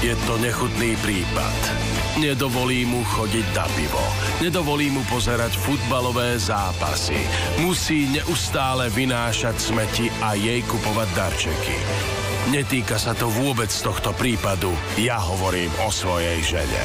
Je to nechutný prípad. Nedovolí mu chodiť na pivo. Nedovolí mu pozerať futbalové zápasy. Musí neustále vynášať smeti a jej kupovať darčeky. Netýka sa to vôbec tohto prípadu. Ja hovorím o svojej žene.